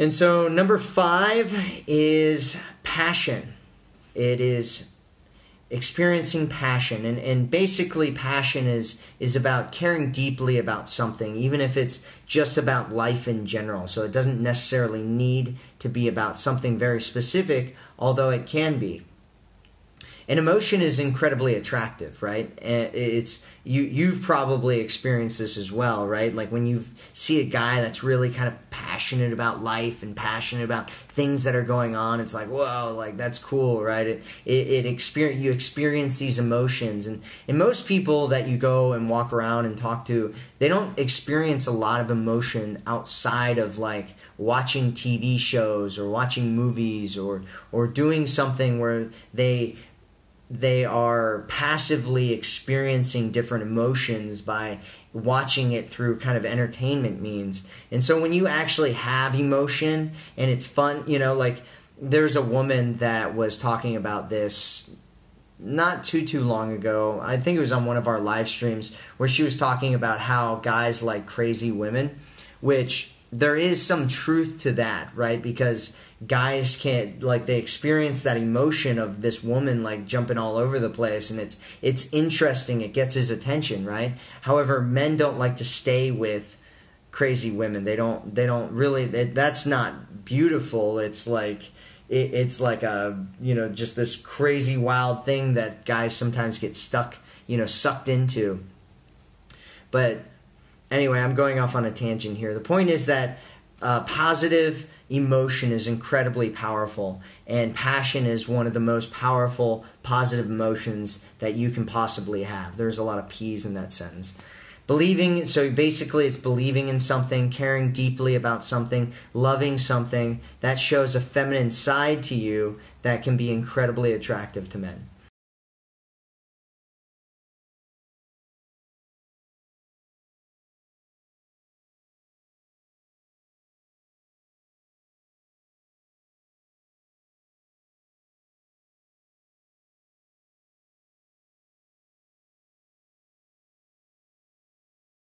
And so, number five is passion. It is experiencing passion. And, and basically passion is is about caring deeply about something even if it's just about life in general. So it doesn't necessarily need to be about something very specific although it can be and emotion is incredibly attractive right? Eh, it's you you've probably experienced this as well right? Like when you see a guy that's really kind of passionate about life and passionate about things that are going on it's like whoa like that's cool right? It it, it experience you experience these emotions and and most people that you go and walk around and talk to they don't experience a lot of emotion outside of like watching TV shows or watching movies or or doing something where they they are passively experiencing different emotions by watching it through kind of entertainment means. And so when you actually have emotion and it's fun, you know, like there's a woman that was talking about this not too too long ago. I think it was on one of our live streams where she was talking about how guys like crazy women, which there is some truth to that, right? Because guys can't like they experience that emotion of this woman like jumping all over the place and it's it's interesting. It gets his attention right? However men don't like to stay with crazy women. They don't they don't really that's not beautiful. It's like it, it's like a you know just this crazy wild thing that guys sometimes get stuck you know sucked into. But anyway i'm going off on a tangent here the point is that uh, positive emotion is incredibly powerful, and passion is one of the most powerful positive emotions that you can possibly have. There's a lot of P's in that sentence. Believing, so basically, it's believing in something, caring deeply about something, loving something that shows a feminine side to you that can be incredibly attractive to men.